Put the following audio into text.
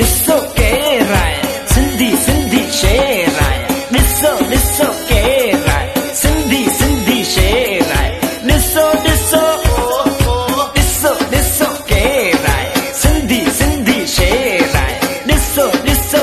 ॾिसो शेर आहे ॾिसो ॾिसो केरु सिंधी शेर आहे ॾिसो ॾिसो शेर आहे ॾिसो ॾिसो